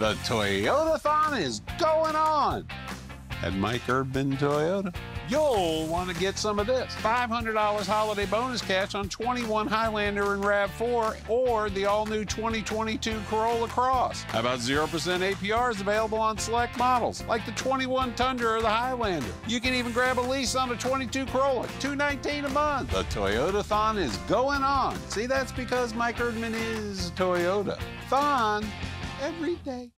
The Toyota-thon is going on at Mike Erdman Toyota. You'll want to get some of this. $500 holiday bonus cash on 21 Highlander and RAV4 or the all-new 2022 Corolla Cross. How about 0% APRs available on select models like the 21 Tundra or the Highlander. You can even grab a lease on a 22 Corolla, 219 a month. The Toyota-thon is going on. See, that's because Mike Erdman is Toyota. Thon every day.